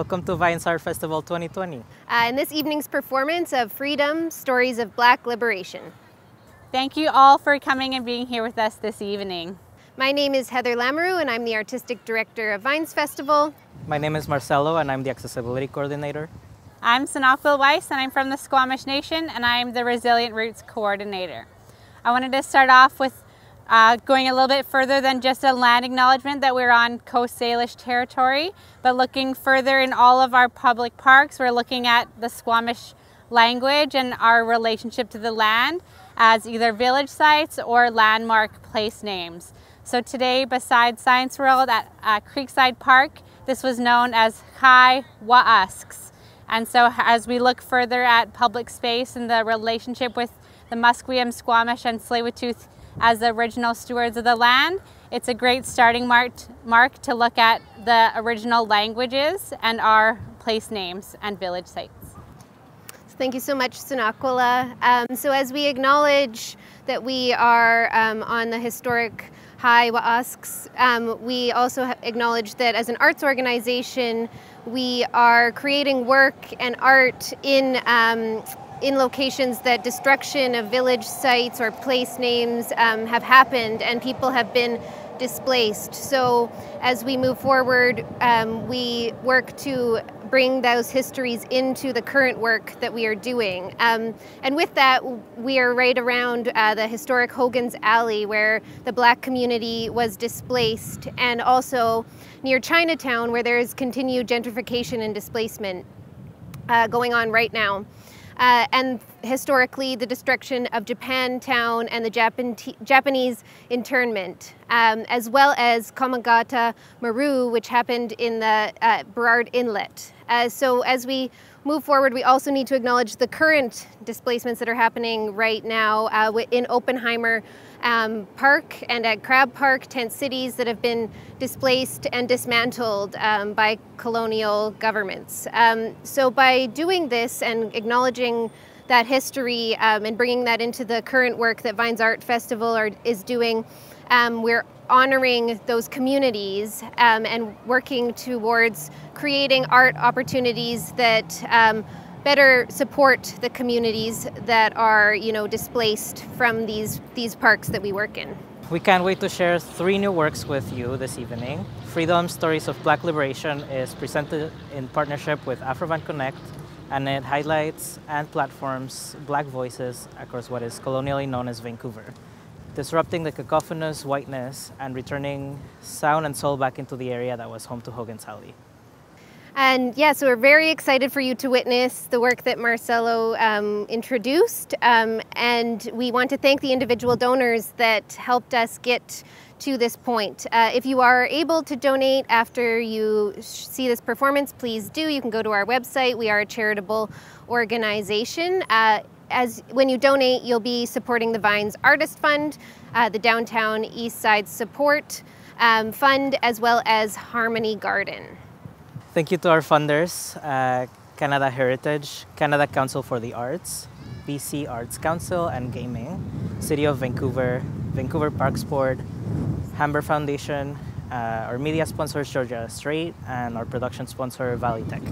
Welcome to Vines Art Festival 2020. Uh, and this evening's performance of Freedom, Stories of Black Liberation. Thank you all for coming and being here with us this evening. My name is Heather Lamoureux and I'm the Artistic Director of Vines Festival. My name is Marcelo and I'm the Accessibility Coordinator. I'm Sanakul Weiss and I'm from the Squamish Nation and I'm the Resilient Roots Coordinator. I wanted to start off with uh, going a little bit further than just a land acknowledgement that we're on Coast Salish territory, but looking further in all of our public parks, we're looking at the Squamish language and our relationship to the land as either village sites or landmark place names. So today, beside Science World at uh, Creekside Park, this was known as Kai Waasks. And so as we look further at public space and the relationship with the Musqueam, Squamish, and Tsleil-Waututh as the original stewards of the land. It's a great starting mark, mark to look at the original languages and our place names and village sites. Thank you so much, Sanakwala. Um, so as we acknowledge that we are um, on the historic High Waasks, um, we also acknowledge that as an arts organization, we are creating work and art in um, in locations that destruction of village sites or place names um, have happened and people have been displaced. So as we move forward, um, we work to bring those histories into the current work that we are doing. Um, and with that, we are right around uh, the historic Hogan's Alley where the black community was displaced and also near Chinatown where there is continued gentrification and displacement uh, going on right now uh, and historically the destruction of Japantown and the Japan Japanese internment, um, as well as Komagata Maru, which happened in the uh, Burrard Inlet. Uh, so as we move forward, we also need to acknowledge the current displacements that are happening right now uh, in Oppenheimer um, Park and at Crab Park, tent cities that have been displaced and dismantled um, by colonial governments. Um, so by doing this and acknowledging that history um, and bringing that into the current work that Vines Art Festival are, is doing, um, we're honoring those communities um, and working towards creating art opportunities that better support the communities that are, you know, displaced from these, these parks that we work in. We can't wait to share three new works with you this evening. Freedom Stories of Black Liberation is presented in partnership with Afro Van Connect and it highlights and platforms black voices across what is colonially known as Vancouver, disrupting the cacophonous whiteness and returning sound and soul back into the area that was home to Hogan's Alley. And yeah, so we're very excited for you to witness the work that Marcelo um, introduced. Um, and we want to thank the individual donors that helped us get to this point. Uh, if you are able to donate after you see this performance, please do. You can go to our website. We are a charitable organization. Uh, as when you donate, you'll be supporting the Vines Artist Fund, uh, the Downtown East Side Support um, Fund, as well as Harmony Garden. Thank you to our funders, uh, Canada Heritage, Canada Council for the Arts, BC Arts Council and Gaming, City of Vancouver, Vancouver Parks Board, Hamber Foundation, uh, our media sponsor is Georgia Straight, and our production sponsor Valley Tech.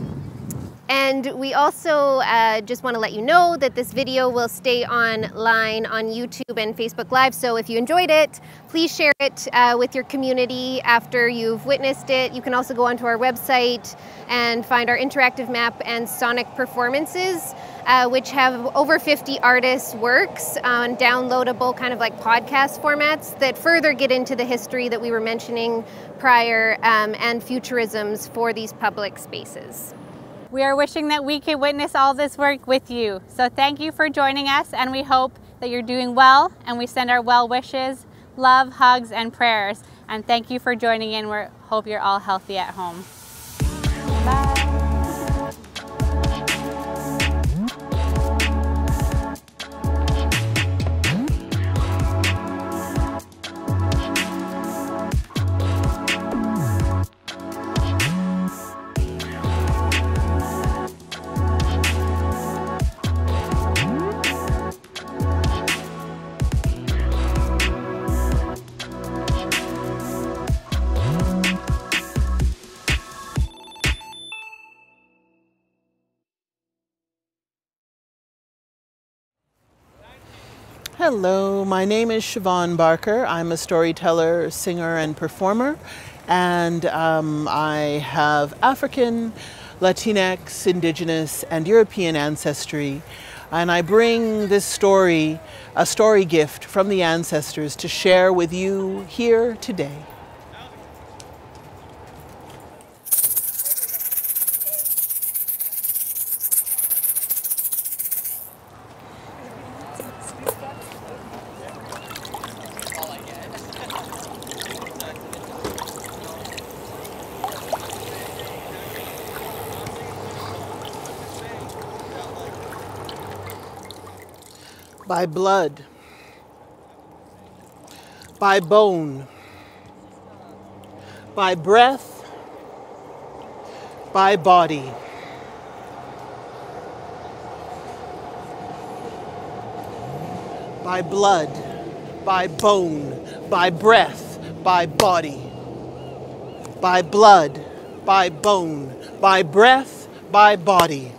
And we also uh, just want to let you know that this video will stay online on YouTube and Facebook Live. So if you enjoyed it, please share it uh, with your community after you've witnessed it. You can also go onto our website and find our interactive map and sonic performances. Uh, which have over 50 artists' works on downloadable kind of like podcast formats that further get into the history that we were mentioning prior um, and futurisms for these public spaces. We are wishing that we could witness all this work with you. So thank you for joining us and we hope that you're doing well and we send our well wishes, love, hugs, and prayers. And thank you for joining in. We hope you're all healthy at home. Bye. Hello, my name is Siobhan Barker. I'm a storyteller, singer, and performer, and um, I have African, Latinx, Indigenous, and European ancestry. And I bring this story, a story gift from the ancestors, to share with you here today. By blood, by bone, by breath, by body. By blood, by bone, by breath, by body. By blood, by bone, by breath, by body.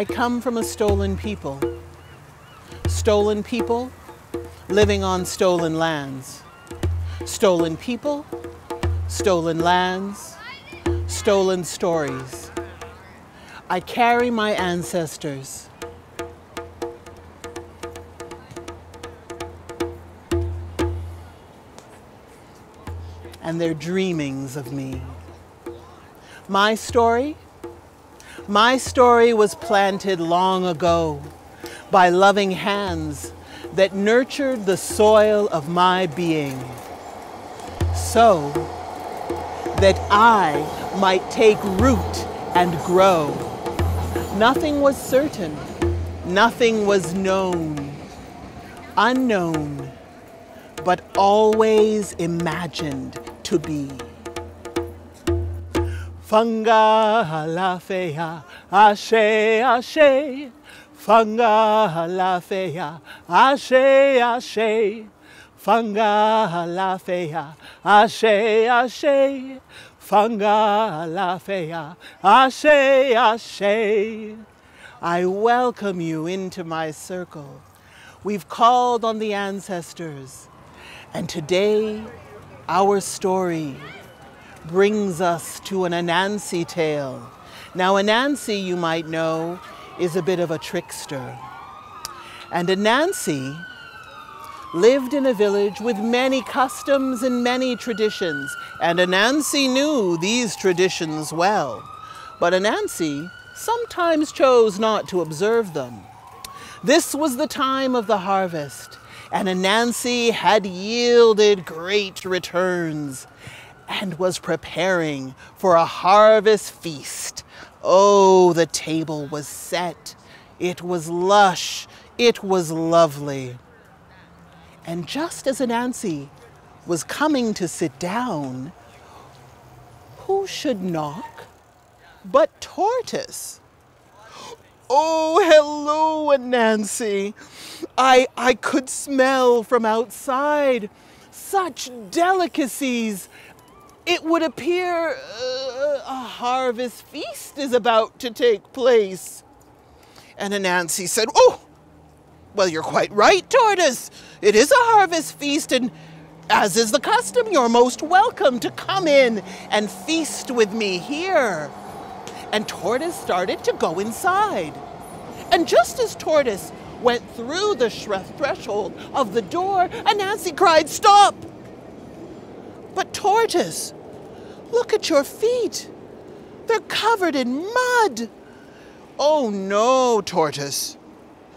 I come from a stolen people. Stolen people living on stolen lands. Stolen people, stolen lands, stolen stories. I carry my ancestors. And their dreamings of me. My story my story was planted long ago by loving hands that nurtured the soil of my being so that I might take root and grow. Nothing was certain, nothing was known, unknown, but always imagined to be. Funga Alafia, ashe, ashe. Funga Alafia, ashe, ashe. Funga Alafia, ashe, ashe. Funga Alafia, ashe, ashe. I welcome you into my circle. We've called on the ancestors, and today our story brings us to an Anansi tale. Now, Anansi, you might know, is a bit of a trickster. And Anansi lived in a village with many customs and many traditions, and Anansi knew these traditions well. But Anansi sometimes chose not to observe them. This was the time of the harvest, and Anansi had yielded great returns and was preparing for a harvest feast. Oh, the table was set. It was lush. It was lovely. And just as Anansi was coming to sit down, who should knock but Tortoise? Oh, hello, Nancy. I, I could smell from outside such delicacies. It would appear uh, a harvest feast is about to take place. And Anansi said, Oh, well, you're quite right, Tortoise. It is a harvest feast, and as is the custom, you're most welcome to come in and feast with me here. And Tortoise started to go inside. And just as Tortoise went through the threshold of the door, Anansi cried, Stop! But Tortoise, look at your feet. They're covered in mud. Oh no, Tortoise.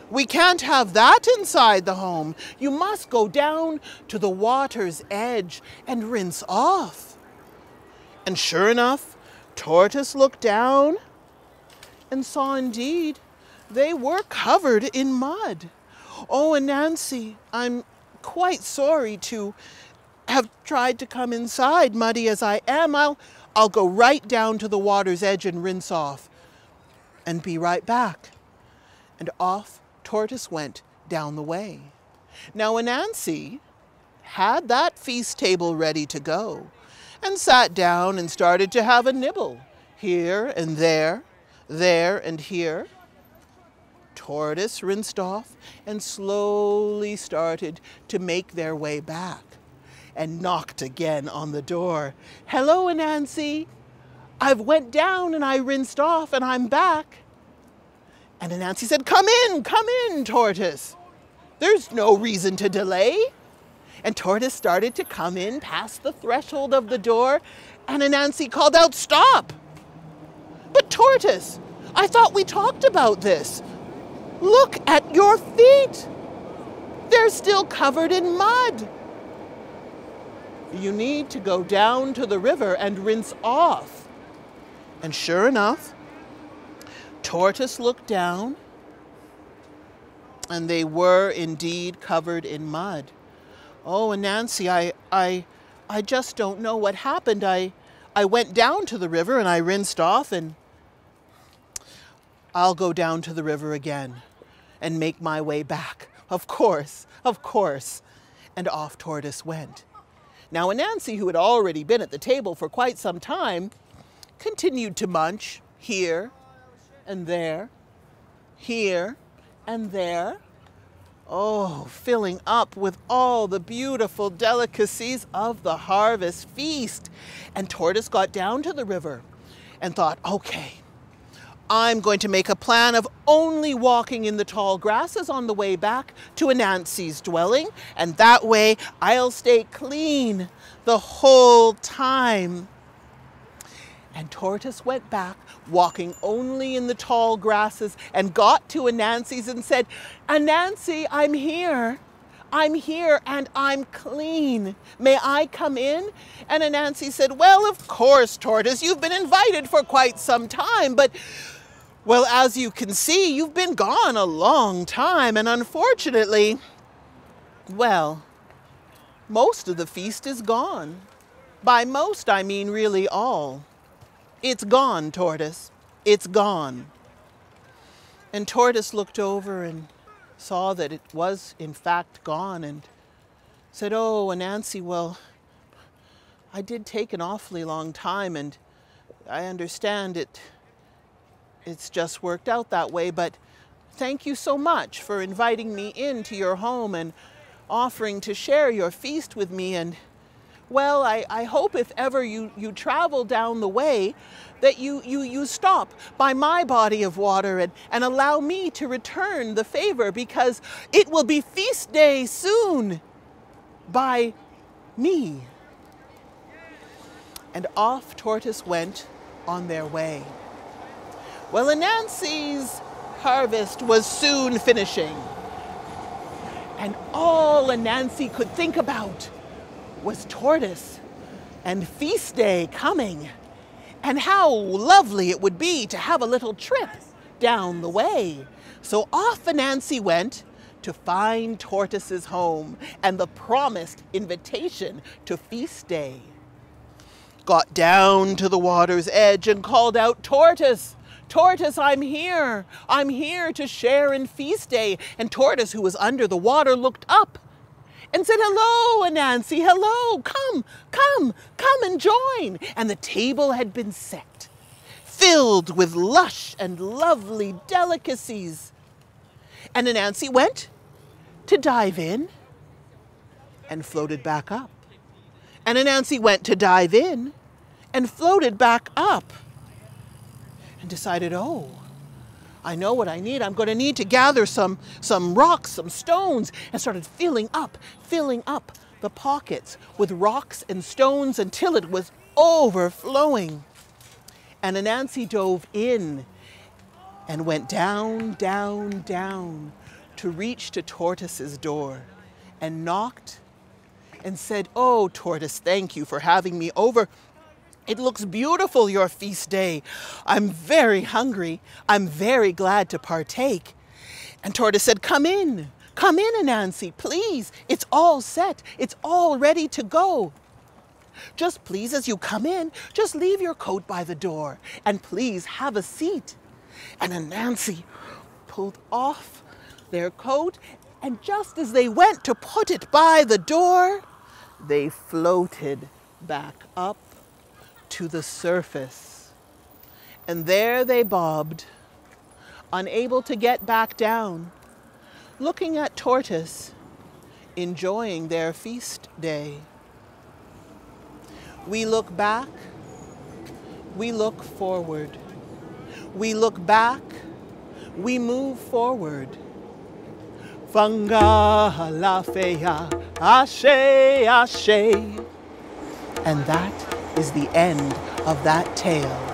We can't have that inside the home. You must go down to the water's edge and rinse off. And sure enough, Tortoise looked down and saw indeed they were covered in mud. Oh, Anansi, I'm quite sorry to have tried to come inside, muddy as I am. I'll, I'll go right down to the water's edge and rinse off and be right back. And off Tortoise went down the way. Now Anansi had that feast table ready to go and sat down and started to have a nibble here and there, there and here. Tortoise rinsed off and slowly started to make their way back and knocked again on the door. Hello, Anansi. I've went down and I rinsed off and I'm back. And Anansi said, Come in, come in, Tortoise. There's no reason to delay. And Tortoise started to come in past the threshold of the door, and Anansi called out, Stop! But Tortoise, I thought we talked about this. Look at your feet. They're still covered in mud. You need to go down to the river and rinse off. And sure enough, Tortoise looked down, and they were indeed covered in mud. Oh, Anansi, I, I, I just don't know what happened. I, I went down to the river and I rinsed off, and I'll go down to the river again and make my way back. Of course, of course. And off Tortoise went. Now, Anansi, who had already been at the table for quite some time, continued to munch here and there, here and there. Oh, filling up with all the beautiful delicacies of the harvest feast. And Tortoise got down to the river and thought, okay, I'm going to make a plan of only walking in the tall grasses on the way back to Anansi's dwelling, and that way I'll stay clean the whole time. And Tortoise went back, walking only in the tall grasses, and got to Anansi's and said, Anansi, I'm here. I'm here and I'm clean. May I come in? And Anansi said, Well, of course, Tortoise, you've been invited for quite some time, but well, as you can see, you've been gone a long time, and unfortunately, well, most of the feast is gone. By most, I mean really all. It's gone, Tortoise. It's gone. And Tortoise looked over and saw that it was, in fact, gone and said, Oh, Anansi, well, I did take an awfully long time and I understand it. It's just worked out that way, but thank you so much for inviting me into your home and offering to share your feast with me and well, I, I hope if ever you, you travel down the way that you, you, you stop by my body of water and, and allow me to return the favor because it will be feast day soon by me. And off Tortoise went on their way. Well, Anansi's harvest was soon finishing. And all Anansi could think about was tortoise and feast day coming, and how lovely it would be to have a little trip down the way. So off Anansi went to find Tortoise's home and the promised invitation to feast day. Got down to the water's edge and called out, Tortoise, Tortoise, I'm here. I'm here to share in feast day. And Tortoise, who was under the water, looked up and said, Hello, Anansi, hello, come, come, come and join. And the table had been set, filled with lush and lovely delicacies. And Anansi went to dive in and floated back up. And Anansi went to dive in and floated back up and decided, oh, I know what I need. I'm going to need to gather some, some rocks, some stones, and started filling up, filling up the pockets with rocks and stones until it was overflowing. And Anansi dove in and went down, down, down to reach to Tortoise's door and knocked and said, Oh, Tortoise, thank you for having me over. It looks beautiful, your feast day. I'm very hungry. I'm very glad to partake. And Tortoise said, Come in. Come in, Anansi, please. It's all set. It's all ready to go. Just please, as you come in, just leave your coat by the door and please have a seat. And Anansi pulled off their coat, and just as they went to put it by the door, they floated back up to the surface. And there they bobbed, unable to get back down, looking at Tortoise, enjoying their feast day. We look back, we look forward. We look back, we move forward. Funga Alafia, ashe, ashe. And that is the end of that tale.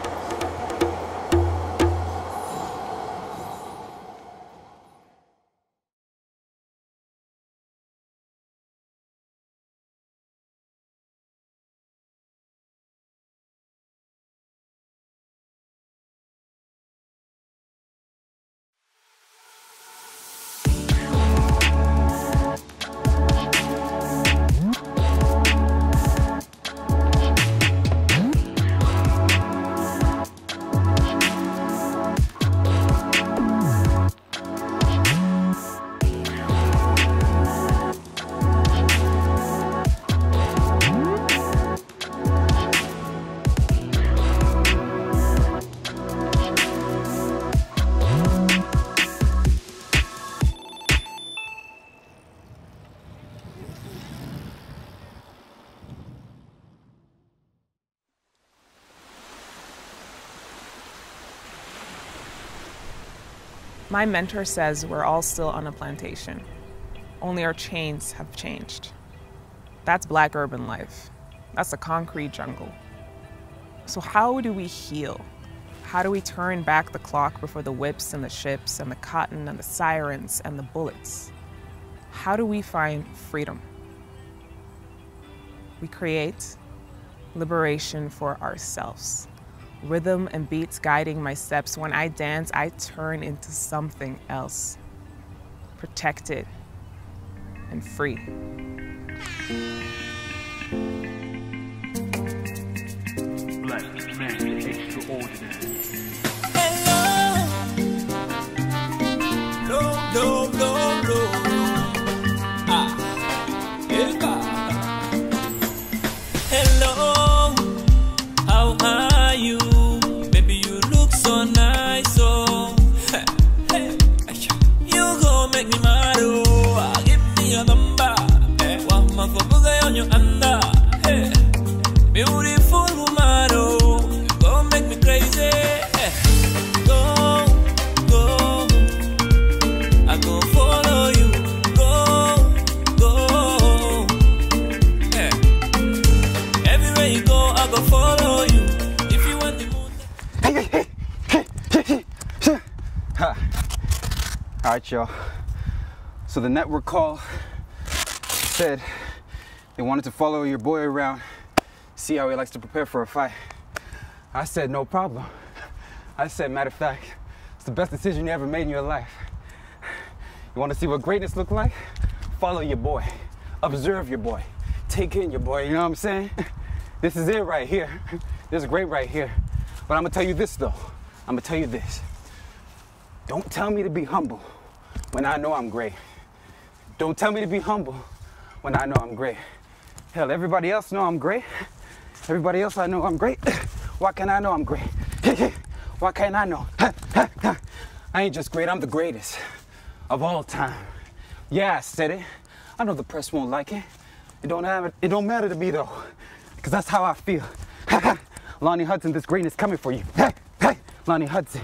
My mentor says we're all still on a plantation, only our chains have changed. That's black urban life. That's a concrete jungle. So, how do we heal? How do we turn back the clock before the whips and the ships and the cotton and the sirens and the bullets? How do we find freedom? We create liberation for ourselves rhythm and beats guiding my steps. When I dance, I turn into something else, protected and free. So the network call said they wanted to follow your boy around, see how he likes to prepare for a fight. I said, no problem. I said, matter of fact, it's the best decision you ever made in your life. You want to see what greatness look like? Follow your boy. Observe your boy. Take in your boy, you know what I'm saying? This is it right here. This is great right here. But I'm gonna tell you this though. I'm gonna tell you this. Don't tell me to be humble when I know I'm great. Don't tell me to be humble when I know I'm great. Hell, everybody else know I'm great. Everybody else I know I'm great. Why can't I know I'm great? Why can't I know? I ain't just great, I'm the greatest of all time. Yeah, I said it. I know the press won't like it. It don't have it don't matter to me though. Cause that's how I feel. Lonnie Hudson, this greatness coming for you. Hey, hey, Lonnie Hudson.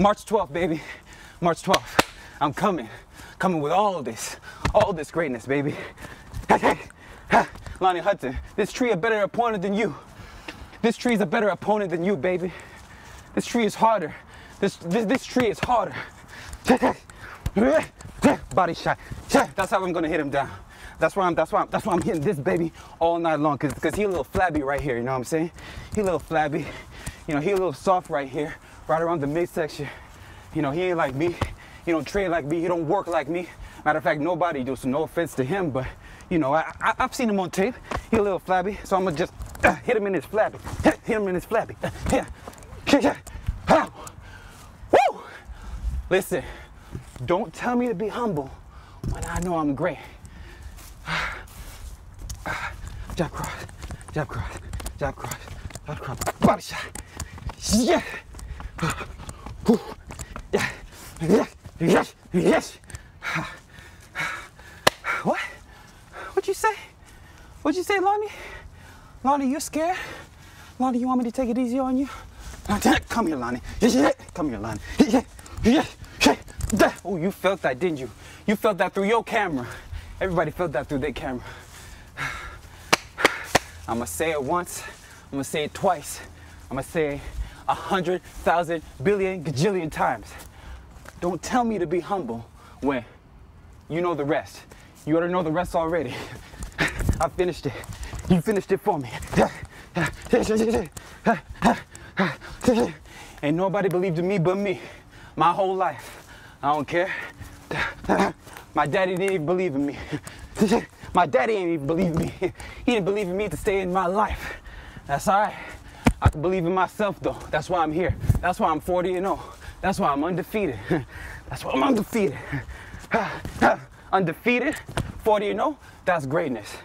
March 12th, baby. March 12th. I'm coming. Coming with all this. All this greatness, baby. Lonnie Hudson, this tree a better opponent than you. This tree is a better opponent than you, baby. This tree is harder. This this, this tree is harder. Body shot. That's how I'm gonna hit him down. That's why I'm that's why I'm that's why I'm hitting this baby all night long. Cause cause he a little flabby right here, you know what I'm saying? He a little flabby. You know, he a little soft right here, right around the midsection. You know, he ain't like me. He don't train like me. He don't work like me. Matter of fact, nobody do. So no offense to him, but you know, I, I have seen him on tape. He a little flabby, so I'm gonna just uh, hit him in his flabby. Hit him in his flabby. Uh, yeah. Yeah. Pow. Woo! Listen, don't tell me to be humble when I know I'm great. Jab cross, jab cross, jab cross, jab cross, body shot. Yeah. Whew. Yeah. Yes. Yes. Yes. What? What'd you say? What'd you say, Lonnie? Lonnie, you scared? Lonnie, you want me to take it easy on you? Come here, Lonnie. Come here, Lonnie. Oh, you felt that, didn't you? You felt that through your camera. Everybody felt that through their camera. I'm gonna say it once. I'm gonna say it twice. I'm gonna say it a hundred thousand billion gajillion times. Don't tell me to be humble when you know the rest. You ought to know the rest already. I finished it. You finished it for me. Ain't nobody believed in me but me. My whole life. I don't care. My daddy didn't even believe in me. My daddy didn't even believe in me. He didn't believe in me to stay in my life. That's all right. I can believe in myself though. That's why I'm here. That's why I'm 40 and 0. That's why I'm undefeated. That's why I'm undefeated. undefeated, 40 and 0, that's greatness.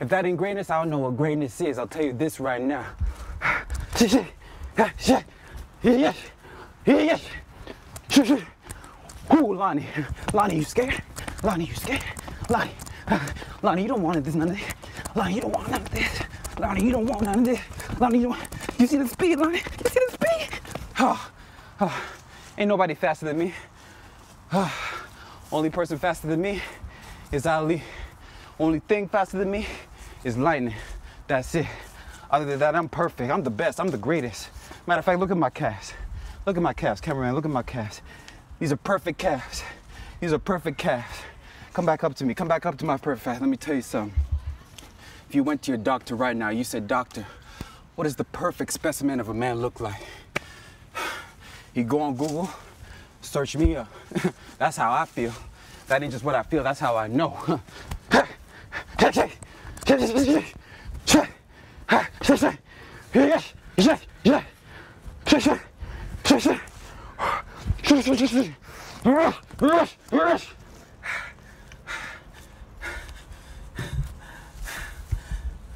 If that ain't greatness, I don't know what greatness is. I'll tell you this right now. Ooh, Lonnie. Lonnie, you scared? Lonnie, you scared? Lonnie. Lonnie, you don't want this, none of this. Lonnie, you don't want none of this. Lonnie, you don't want none of this. Lonnie, you don't want... You see the speed, Lonnie? You see the speed? Oh, oh. Ain't nobody faster than me. Oh. Only person faster than me is Ali. Only thing faster than me is lightning. That's it. Other than that, I'm perfect. I'm the best. I'm the greatest. Matter of fact, look at my calves. Look at my calves, cameraman. Look at my calves. These are perfect calves. These are perfect calves. Come back up to me. Come back up to my perfect. Let me tell you something. If you went to your doctor right now, you said, Doctor, what does the perfect specimen of a man look like? You go on Google, search me up. that's how I feel. That ain't just what I feel, that's how I know.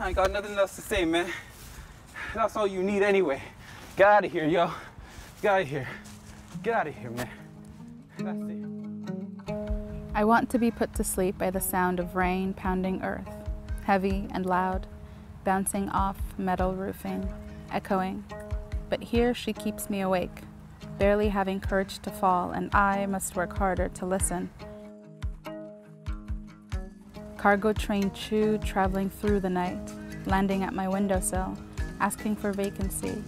I ain't got nothing else to say, man. That's all you need anyway. Get out of here, yo. Get out of here. Get out of here, man. I want to be put to sleep by the sound of rain pounding earth, heavy and loud, bouncing off metal roofing, echoing. But here she keeps me awake, barely having courage to fall, and I must work harder to listen. Cargo train chew traveling through the night, landing at my windowsill, asking for vacancy.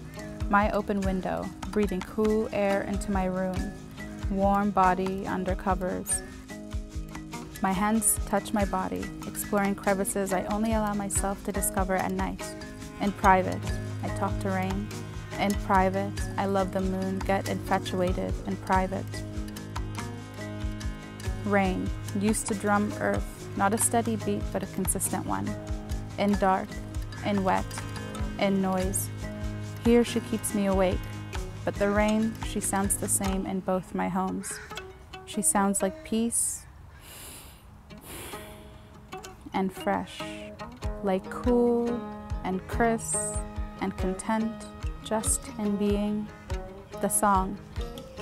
My open window, breathing cool air into my room, warm body under covers. My hands touch my body, exploring crevices I only allow myself to discover at night. In private, I talk to rain. In private, I love the moon, get infatuated in private. Rain, used to drum earth, not a steady beat, but a consistent one. In dark, in wet, in noise. Here she keeps me awake, but the rain, she sounds the same in both my homes. She sounds like peace and fresh, like cool and crisp and content just in being. The song,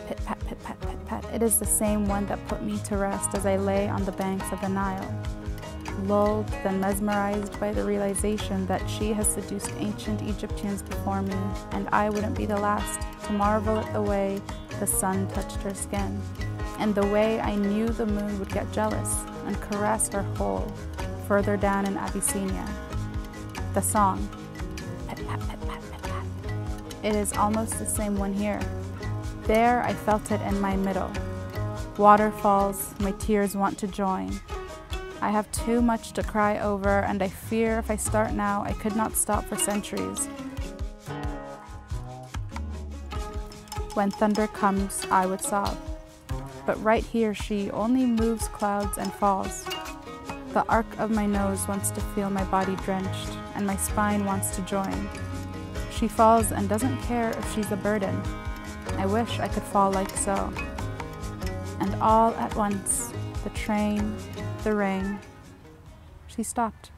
pit pat, pit pat, pit pat, it is the same one that put me to rest as I lay on the banks of the Nile. Lulled, then mesmerized by the realization that she has seduced ancient Egyptians before me, and I wouldn't be the last to marvel at the way the sun touched her skin, and the way I knew the moon would get jealous and caress her hole further down in Abyssinia. The song. It is almost the same one here. There I felt it in my middle. Waterfalls, my tears want to join. I have too much to cry over, and I fear if I start now, I could not stop for centuries. When thunder comes, I would sob. But right here, she only moves clouds and falls. The arc of my nose wants to feel my body drenched, and my spine wants to join. She falls and doesn't care if she's a burden. I wish I could fall like so. And all at once, the train, the rain, she stopped.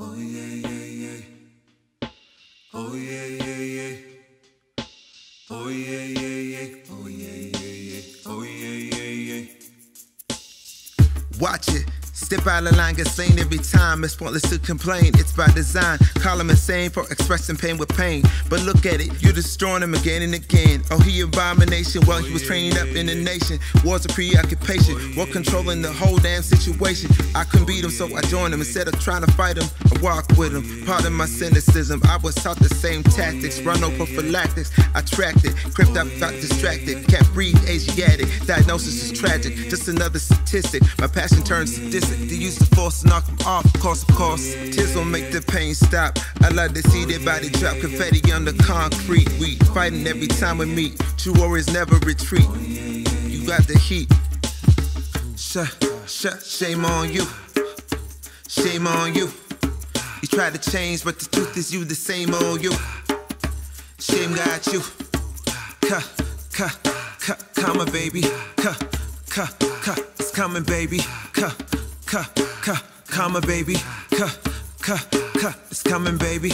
Oh yeah, yeah, yeah. Oh yeah, yeah, yeah. Oh yeah, yeah, yeah. Oh yeah, yeah, yeah. Oh yeah, yeah, yeah. Watch it. Step Spider line get slain every time. It's pointless to complain. It's by design. Call him insane for expressing pain with pain. But look at it, you're destroying him again and again. Oh, he abomination. Well, he was oh, training up in the nation. War's a preoccupation. Oh, War controlling the whole damn situation. I couldn't beat him, so oh, I joined him. Instead of trying to fight him, with him. Pardon my cynicism. I was taught the same tactics. Run no prophylactics. I tracked it. Crept up, got distracted. Can't breathe, Asiatic. Diagnosis is tragic. Just another statistic. My passion turns sadistic. They use the force to knock them off. Of course, of course. Tears will make the pain stop. I love to see their body drop. Confetti on the concrete. We fighting every time we meet. True warriors never retreat. You got the heat. Sh- sh- shame on you. Shame on you. You try to change, but the truth is you the same old you. Shame got you. Ka, ka, ka, comma, baby. Ka, ka, ka, it's coming, baby. Ka, ka, ka, comma, baby. Ka, ka, ka, it's coming, baby.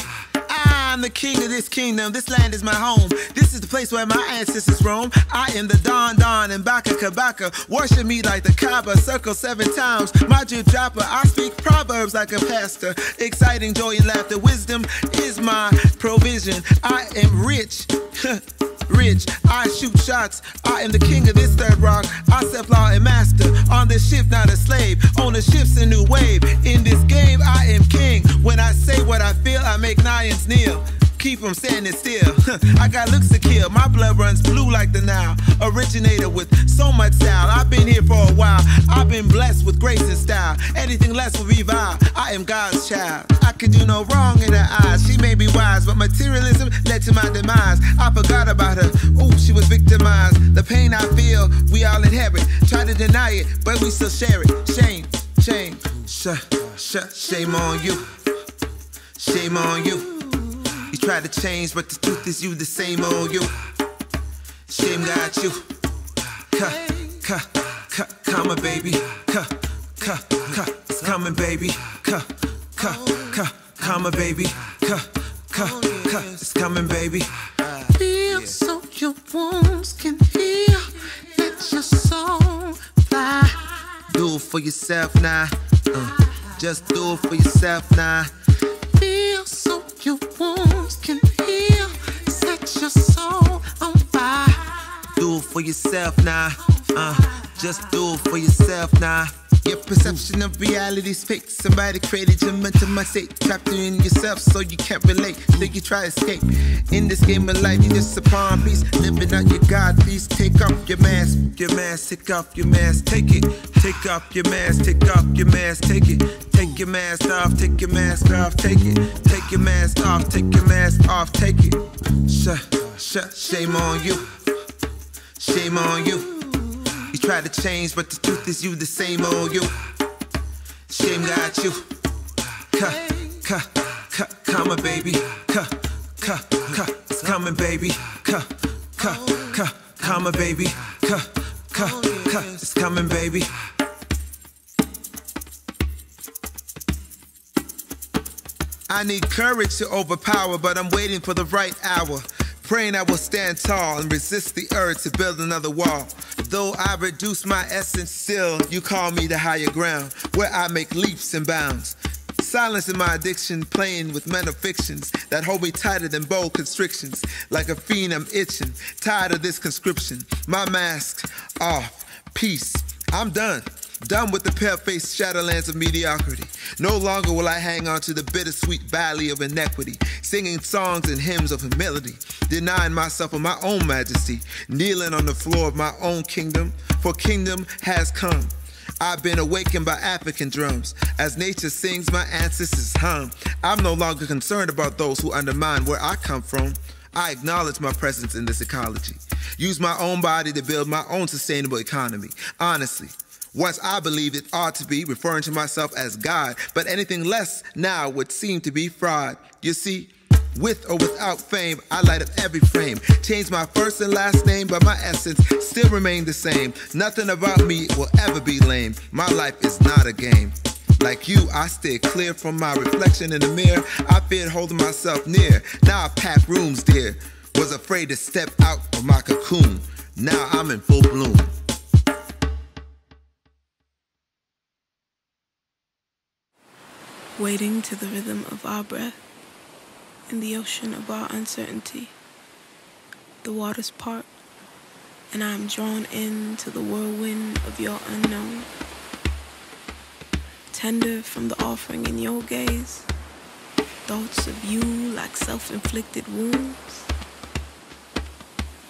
I'm the king of this kingdom. This land is my home. This is the place where my ancestors roam. I am the Don Don and Baka Kabaka. Worship me like the Kaaba. Circle seven times. My drip dropper. I speak proverbs like a pastor. Exciting joy and laughter. Wisdom is my provision. I am rich. Rich, I shoot shots. I am the king of this third rock. I self law and master. On this ship, not a slave. On the ship's a new wave. In this game, I am king. When I say what I feel, I make Nians kneel. Keep them standing still. I got looks to kill. My blood runs blue like the Nile. Originator with so much style. I've been here for a while. I've been blessed with grace and style. Anything less will be vile. I am God's child. I can do no wrong in her eyes. She may be wise, but materialism led to my demise. I forgot about her. Ooh, she was victimized. The pain I feel, we all inherit. Try to deny it, but we still share it. Shame, shame, sh, sh, shame on you. Shame on you. Try to change, but the truth is you the same old you. Shame got you. Ka, ka, ka, comma, baby. Ka, ka, ka, it's coming, baby. Ka, ka, ka, comma, baby. Ka, ka, ka, it's coming, baby. Feel so your wounds can heal. Let your soul fly. Do it for yourself now. Uh, just do it for yourself now. Feel so your wounds can heal. Set your soul on. Do it for yourself now. Uh, just do it for yourself now. Your perception of reality's fake. Somebody created your mental mistake. Trapped you in yourself so you can't relate. So you try to escape. In this game of life, you're just a pawn piece. Living out your God, please take off your mask. Your mask, take off your mask, take it. Take off your mask, take off your mask, take it. Take your mask off, take your mask off, take it. Take your mask off, take your mask off, take it. Sh, sh, shame on you. Shame on you. You try to change, but the truth is you the same old you. Shame got you. Ka, ka, ka, comma, baby. Ka, ka, ka, it's coming, baby. Ka, ka, ka, comma, baby. Ka, ka, ka, it's coming, baby. I need courage to overpower, but I'm waiting for the right hour. Praying I will stand tall and resist the urge to build another wall. Though I reduce my essence still, you call me the higher ground, where I make leaps and bounds. Silencing my addiction, playing with mental fictions that hold me tighter than bold constrictions. Like a fiend, I'm itching, tired of this conscription. My mask off, peace. I'm done. Done with the pale-faced shadowlands of mediocrity. No longer will I hang on to the bittersweet valley of inequity, singing songs and hymns of humility, denying myself of my own majesty, kneeling on the floor of my own kingdom, for kingdom has come. I've been awakened by African drums. As nature sings, my ancestors hum. I'm no longer concerned about those who undermine where I come from. I acknowledge my presence in this ecology. Use my own body to build my own sustainable economy. Honestly, once I believed it ought to be, referring to myself as God, but anything less now would seem to be fraud. You see, with or without fame, I light up every frame. Change my first and last name, but my essence still remain the same. Nothing about me will ever be lame. My life is not a game. Like you, I stay clear from my reflection in the mirror. I feared holding myself near. Now I pack rooms, dear. Was afraid to step out of my cocoon. Now I'm in full bloom. Waiting to the rhythm of our breath in the ocean of our uncertainty. The waters part, and I am drawn into the whirlwind of your unknown. Tender from the offering in your gaze, thoughts of you like self inflicted wounds.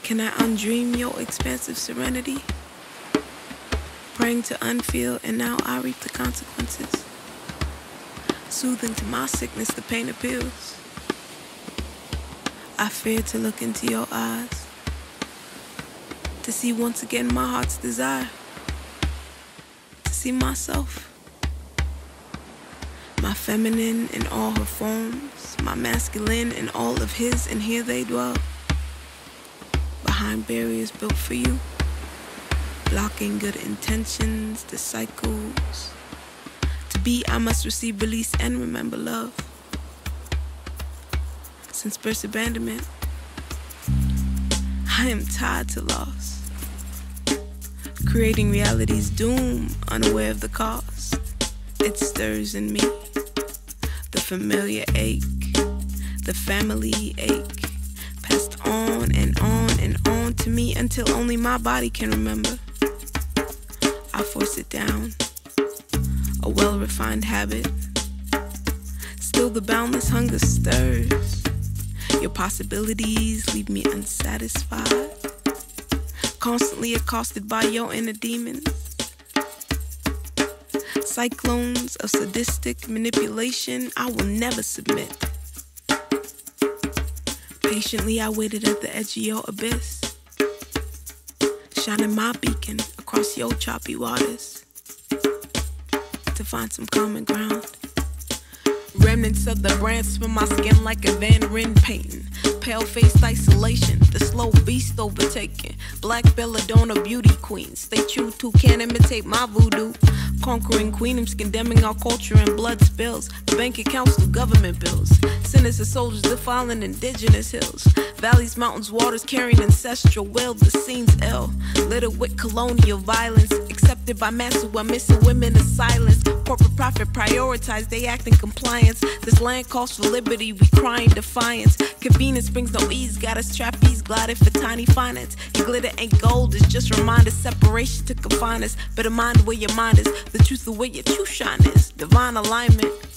Can I undream your expansive serenity? Praying to unfeel, and now I reap the consequences. Soothing to my sickness, the pain appeals. I fear to look into your eyes, to see once again my heart's desire, to see myself, my feminine in all her forms, my masculine in all of his, and here they dwell, behind barriers built for you, blocking good intentions, the cycles. Be, I must receive release and remember love since birth's abandonment. I am tied to loss, creating reality's doom, unaware of the cost. It stirs in me the familiar ache, the family ache, passed on and on and on to me until only my body can remember. I force it down, a well refined habit. Still, the boundless hunger stirs. Your possibilities leave me unsatisfied. Constantly accosted by your inner demons. Cyclones of sadistic manipulation, I will never submit. Patiently, I waited at the edge of your abyss, shining my beacon across your choppy waters to find some common ground. Remnants of the brands from my skin like a Van Ryn painting. Pale faced isolation, the slow beast overtaken. Black belladonna beauty queen. Stay true to, can't imitate my voodoo. Conquering queenoms, condemning our culture and blood spills. The Bank accounts to government bills. And soldiers defiling indigenous hills. Valleys, mountains, waters carrying ancestral will. The scene's ill. Littered with colonial violence. Accepted by masses while missing women in silence. Corporate profit prioritized, they act in compliance. This land calls for liberty, we crying defiance. Convenience brings no ease, got us trapeze glided for tiny finance. Your glitter ain't gold, it's just reminder separation to confine us. Better mind where your mind is, the truth the way your true shine is. Divine alignment.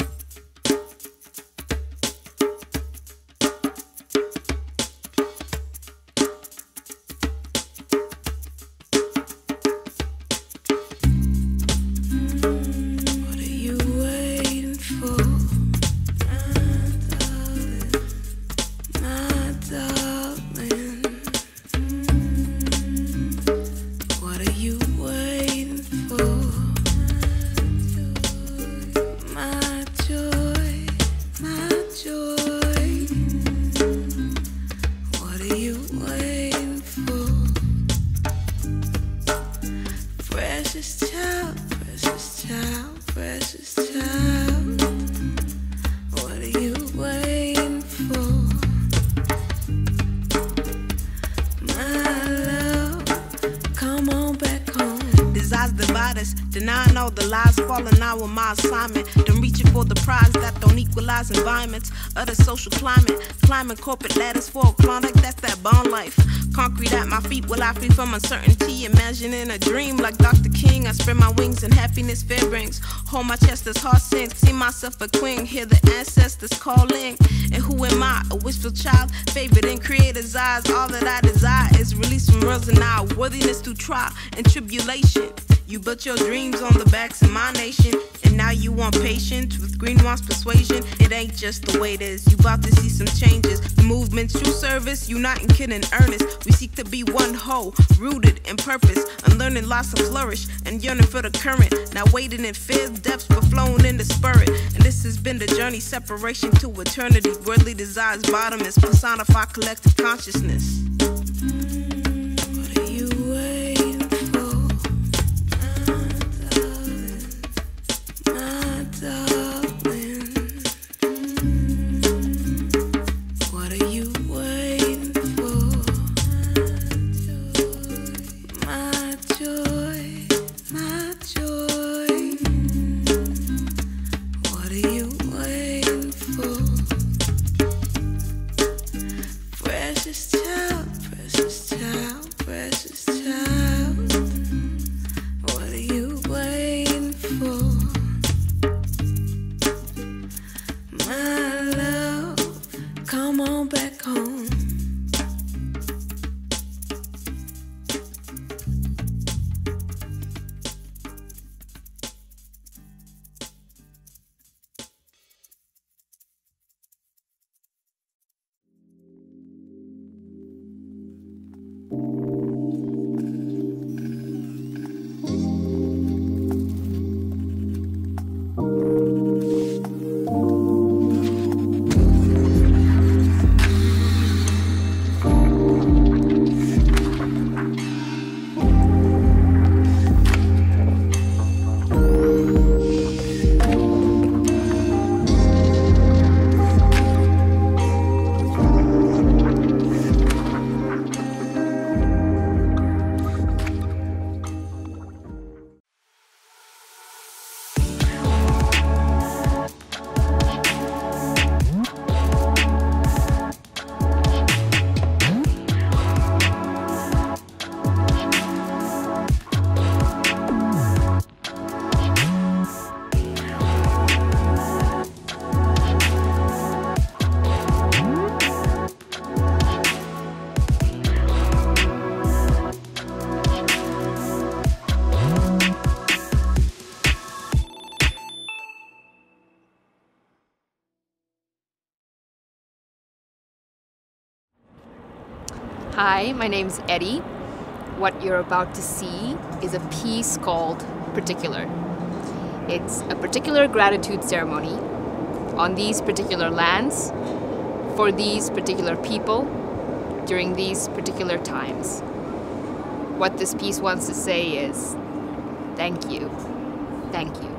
Climbing corporate ladders for a chronic, that's that bond life. Concrete at my feet, will I free from uncertainty? Imagining a dream like Dr. King. I spread my wings and happiness fear brings. Hold my chest as heart sinks. See myself a queen, hear the ancestors calling. And who am I? A wistful child, favored in creator's eyes. All that I desire is release from worlds and I. Worthiness through trial and tribulation. You built your dreams on the backs of my nation. Now you want patience with greenwash persuasion. It ain't just the way it is. You about to see some changes. The movement's true service, uniting kid in earnest. We seek to be one whole, rooted in purpose, and unlearning lots of flourish and yearning for the current. Now waiting in fear's depths, but flowing in the spirit. And this has been the journey, separation to eternity. Worldly desires, bottomless, personify collective consciousness. Hi, my name's Eddy. What you're about to see is a piece called Particular. It's a particular gratitude ceremony on these particular lands, for these particular people, during these particular times. What this piece wants to say is thank you, thank you, thank you.